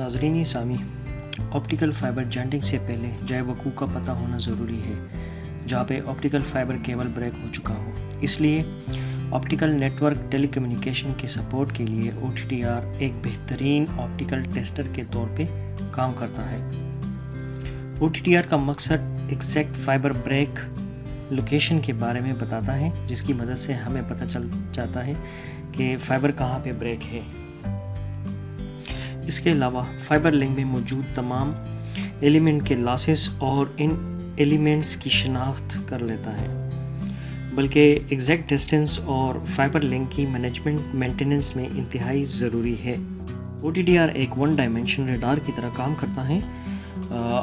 नाजरीनी सामी। Optical fibre jointing से पहले जय वकू का पता होना ज़रूरी है, जहाँ पे ऑप्टिकल फाइबर केबल ब्रेक हो चुका हो। इसलिए ऑप्टिकल नेटवर्क टेलीकम्युनिकेशन के सपोर्ट के लिए ओ एक बेहतरीन ऑप्टिकल टेस्टर के तौर पे काम करता है। ओ का मकसद एग्जैक्ट फाइबर ब्रेक लोकेशन के बारे में बताता है, जिसकी मदद से हमें पता चल जाता है कि फ़ाइबर कहाँ पे ब्रेक है। इसके अलावा फाइबर लिंक में मौजूद तमाम एलिमेंट के लॉसेस और इन एलिमेंट्स की शनाख्त कर लेता है। बल्कि एग्जैक्ट डिस्टेंस और फाइबर लिंक की मैनेजमेंट मेंटेनेंस में इंतहाई ज़रूरी है। ओटीडीआर एक वन डायमेंशन रेडार की तरह काम करता है।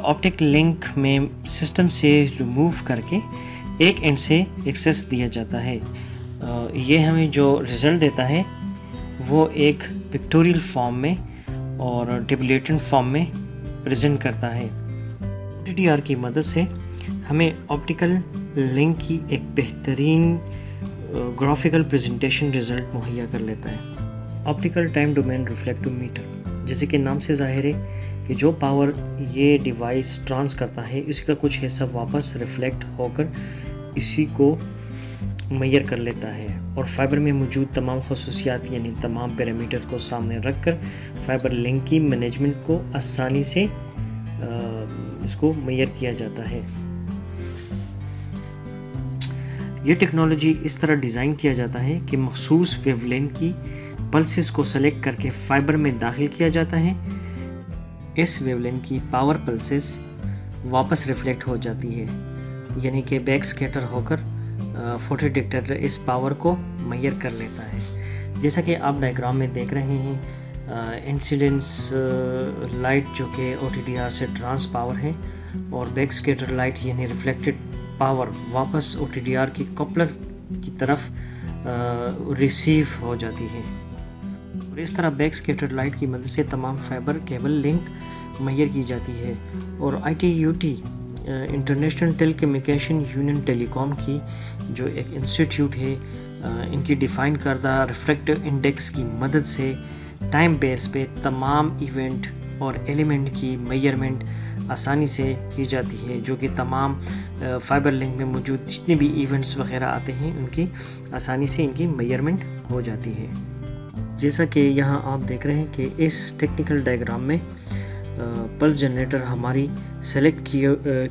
ऑप्टिक लिंक में सिस्टम से रिमूव करके एक एंड से एक्सेस दिया जाता है। ये हमें जो रिज़ल्ट देता है, वो एक पिक्टोरियल फॉर्म में और टेबलेटेड फॉर्म में प्रेजेंट करता है। डी की मदद से हमें ऑप्टिकल लिंक की एक बेहतरीन ग्राफिकल प्रेजेंटेशन रिज़ल्ट मुहैया कर लेता है। ऑप्टिकल टाइम डोमेन रिफ्लेक्टोमीटर, जैसे कि नाम से ज़ाहिर है कि जो पावर ये डिवाइस ट्रांस करता है, इसका कुछ हिस्सा वापस रिफ्लेक्ट होकर इसी को मैयर कर लेता है और फाइबर में मौजूद तमाम खसूसियात यानी तमाम पैरामीटर को सामने रख कर फाइबर लिंक की मैनेजमेंट को आसानी से आ, इसको मैयर किया जाता है। ये टेक्नोलॉजी इस तरह डिज़ाइन किया जाता है कि मखसूस वेवलेंथ की पल्सेस को सेलेक्ट करके फाइबर में दाखिल किया जाता है। इस वेवलेंथ की पावर पल्सेस वापस रिफ्लेक्ट हो जाती है यानी कि बैक स्केटर होकर फ़ोटो डिटेक्टर इस पावर को मैयर कर लेता है। जैसा कि आप डायग्राम में देख रहे हैं इंसिडेंस लाइट जो कि ओटीडीआर से ट्रांस पावर है और बैक स्केटर लाइट यानी रिफ्लेक्टेड पावर वापस ओटीडीआर की कपलर की तरफ़ रिसीव हो जाती है। और इस तरह बैक स्केटर लाइट की मदद से तमाम फाइबर केबल लिंक मैयर की जाती है और I international telecommunication union telecom की जो एक इंस्टीट्यूट है इनकी डिफ़ाइन करदा रिफ्रेक्टिव इंडेक्स की मदद से टाइम बेस पे तमाम इवेंट और एलिमेंट की मेयरमेंट आसानी से की जाती है, जो कि तमाम फाइबर लिंक में मौजूद जितने भी इवेंट्स वगैरह आते हैं, उनकी आसानी से इनकी मेयरमेंट हो जाती है। जैसा कि यहाँ आप देख रहे हैं कि इस टेक्निकल डायग्राम में पल्स जनरेटर हमारी सेलेक्ट की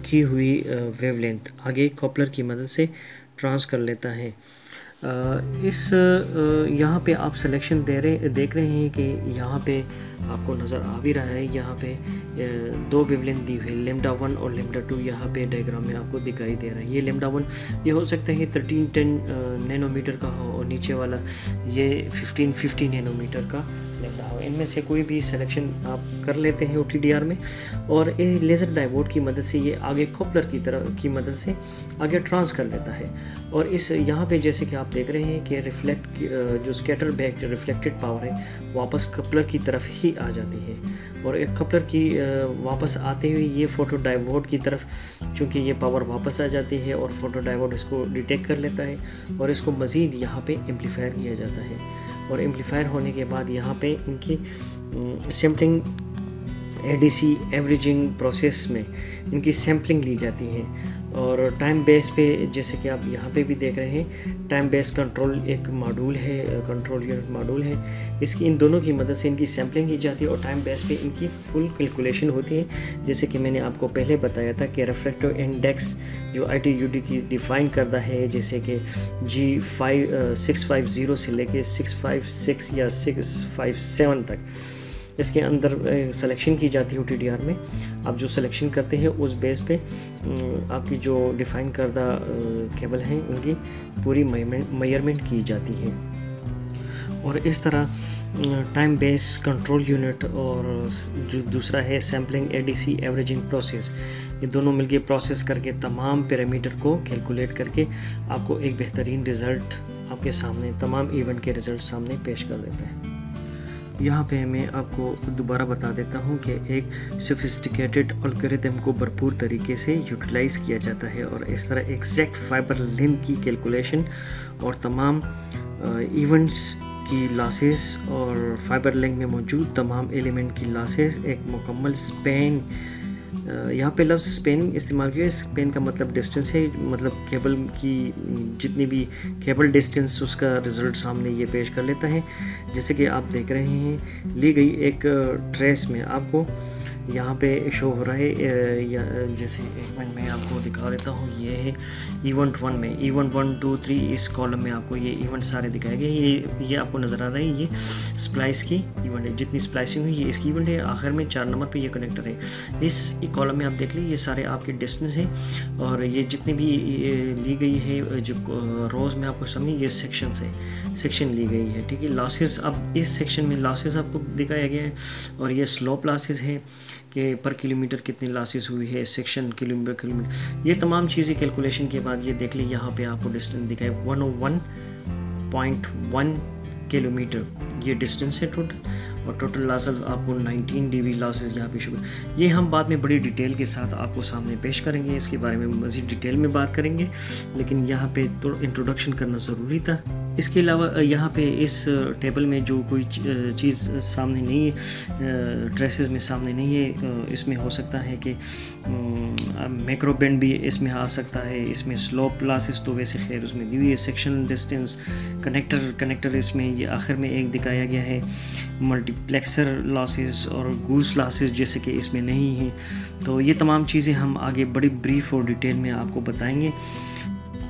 की हुई वेवलेंथ आगे कॉपलर की मदद से ट्रांस कर लेता है। इस यहाँ पे आप सिलेक्शन दे रहे, देख रहे हैं कि यहाँ पे आपको नज़र आ भी रहा है, यहाँ पे दो वेवलेंथ दी हुई लेमडा वन और लेमडा टू यहाँ पे डायग्राम में आपको दिखाई दे रहा है। ये लेमडा वन ये हो सकता है थर्टीन टेन नैनोमीटर का हो और नीचे वाला ये फिफ्टीन फिफ्टी नैनोमीटर का। लेमडा हो। इनमें से कोई भी सिलेक्शन आप कर लेते हैं ओटीडीआर में और इस लेज़र डाइवोड की मदद से, ये आगे कॉपलर की तरह, की मदद से आगे ट्रांस कर लेता है। और इस यहाँ पे जैसे कि आप देख रहे हैं कि रिफ्लेक्ट जो स्केटर बैक रिफ्लेक्टेड पावर है, वापस कपलर की तरफ़ ही आ जाती है। और एक कपलर की वापस आते हुए ये फ़ोटो डाइवोड की तरफ़, चूँकि ये पावर वापस आ जाती है और फ़ोटो डाइवोड इसको डिटेक्ट कर लेता है और इसको मज़ीद यहाँ पे एम्पलीफायर किया जाता है। और एम्पलीफायर होने के बाद यहाँ पे इनकी सैम्पलिंग एडीसी एवरेजिंग प्रोसेस में इनकी सैम्पलिंग ली जाती है। और टाइम बेस पे जैसे कि आप यहाँ पे भी देख रहे हैं टाइम बेस कंट्रोल एक मॉड्यूल है कंट्रोल यूनिट मॉड्यूल है। इसकी इन दोनों की मदद से इनकी सैम्पलिंग की जाती है और टाइम बेस पे इनकी फुल कैलकुलेशन होती है। जैसे कि मैंने आपको पहले बताया था कि रेफ्रेक्टिव इंडेक्स जो आई की डिफ़ाइन करता है, जैसे कि G five six five zero से लेके सिक्स फाइव सिक्स या सिक्स फाइव सेवन तक। इसके अंदर सिलेक्शन की जाती है ओटीडीआर में। आप जो सिलेक्शन करते हैं, उस बेस पे आपकी जो डिफ़ाइन करदा केबल हैं, उनकी पूरी मेयरमेंट की जाती है। और इस तरह टाइम बेस कंट्रोल यूनिट और जो दूसरा है सैम्पलिंग एडीसी एवरेजिंग प्रोसेस ये दोनों मिलके प्रोसेस करके तमाम पैरामीटर को कैलकुलेट करके आपको एक बेहतरीन रिज़ल्ट आपके सामने, तमाम इवेंट के रिज़ल्ट सामने पेश कर देते हैं। यहाँ पे मैं आपको दोबारा बता देता हूँ कि एक सोफिस्टिकेटेड अलग्रिदम को भरपूर तरीके से यूटिलाइज़ किया जाता है और इस तरह एग्जैक्ट फाइबर लेंथ की कैलकुलेशन और तमाम इवेंट्स की लासेस और फाइबर लेंथ में मौजूद तमाम एलिमेंट की लासेस एक मुकम्मल स्पेन यहाँ पे लफ्ज़ स्पेन इस्तेमाल किया, स्पेन का मतलब डिस्टेंस है मतलब केबल की, जितनी भी केबल डिस्टेंस, उसका रिज़ल्ट सामने ये पेश कर लेता है। जैसे कि आप देख रहे हैं, ली गई एक ट्रेस में आपको यहाँ पे शो हो रहा है जैसे एक मिनट में आपको दिखा देता हूँ, ये है इवेंट वन में। इवेंट वन टू थ्री इस कॉलम में आपको ये इवेंट सारे दिखाए गए ये ये आपको नज़र आ रहा है, ये स्प्लाइस की इवेंट है। जितनी स्प्लाइसिंग हुई, ये इसकी इवेंट है। आखिर में चार नंबर पे ये कनेक्टर है। इस कॉलम में आप देख लीजिए, ये सारे आपके डिस्टेंस हैं। और ये जितनी भी ली गई है, जो रोज़ में आपको समझिए, ये सेक्शन से सेक्शन ली गई है, ठीक है? लॉसेज अब इस सेक्शन में लॉसेज आपको दिखाया गया है। और ये स्लोप लॉसेस है। कि पर किलोमीटर कितनी लॉसेस हुई है सेक्शन किलोमीटर किलोमीटर। ये तमाम चीज़ें कैलकुलेशन के बाद ये देख ली, यहाँ पे आपको डिस्टेंस दिखाए one O one point one kilometre. ये डिस्टेंस है टोटल और टोटल लॉसेस आपको 19 डी बी लॉसेज यहाँ पे शुरू ये हम बाद में बड़ी डिटेल के साथ आपको सामने पेश करेंगे। इसके बारे में मज़ीद डिटेल में बात करेंगे। लेकिन यहाँ पे तो इंट्रोडक्शन करना ज़रूरी था। इसके अलावा यहाँ पे इस टेबल में जो कोई चीज़ सामने नहीं है ड्रेसेस में सामने नहीं है इसमें हो सकता है कि मैक्रो बेंड भी इसमें आ सकता है, इसमें स्लोप क्लासेस तो वैसे खैर उसमें दी हुई है सेक्शन डिस्टेंस कनेक्टर कनेक्टर इसमें ये आखिर में एक दिखाया गया है मल्टीप्लेक्सर लॉसेस और गूस लॉसेस जैसे कि इसमें नहीं है। तो ये तमाम चीज़ें हम आगे बड़ी ब्रीफ और डिटेल में आपको बताएँगे।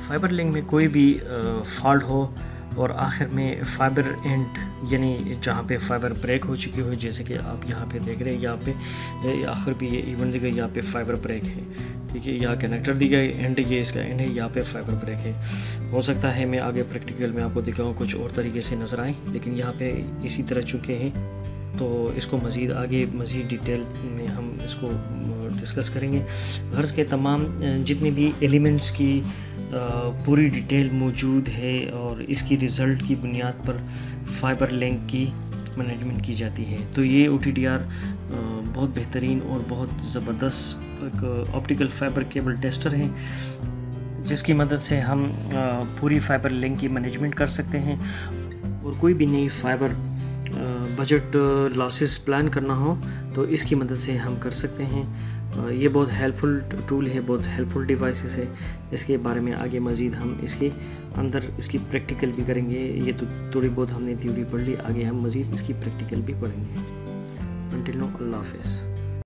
फाइबर लिंक में कोई भी फॉल्ट हो और आखिर में फाइबर एंड, यानी जहाँ पे फाइबर ब्रेक हो चुकी हो, जैसे कि आप यहाँ पे देख रहे हैं, यहाँ पे आखिर भी ये इवन जगह यहाँ पे फाइबर ब्रेक है। ठीक है, यहाँ कनेक्टर दी गई एंड ये इसका एंड है यहाँ पे फाइबर ब्रेक है। हो सकता है मैं आगे प्रैक्टिकल में आपको दिखाऊँ, कुछ और तरीके से नज़र आए, लेकिन यहाँ पे इसी तरह चुके हैं। तो इसको मज़ीद आगे, मज़ीद डिटेल में हम इसको डिस्कस करेंगे। घर के तमाम जितने भी एलिमेंट्स की पूरी डिटेल मौजूद है और इसकी रिज़ल्ट की बुनियाद पर फाइबर लिंक की मैनेजमेंट की जाती है। तो ये ओ बहुत बेहतरीन और बहुत ज़बरदस्त एक ऑप्टिकल फाइबर केबल टेस्टर है, जिसकी मदद से हम पूरी फाइबर लिंक की मैनेजमेंट कर सकते हैं और कोई भी नई फाइबर बजट लॉसेस प्लान करना हो तो इसकी मदद से हम कर सकते हैं। ये बहुत हेल्पफुल टूल है, बहुत हेल्पफुल डिवाइसेस है। इसके बारे में आगे मज़ीद हम इसके, अंदर इसकी प्रैक्टिकल भी करेंगे। ये तो थोड़ी बहुत हमने थ्योरी पढ़ ली, आगे हम मज़ीद इसकी प्रैक्टिकल भी पढ़ेंगे। अल्लाह हाफिज़।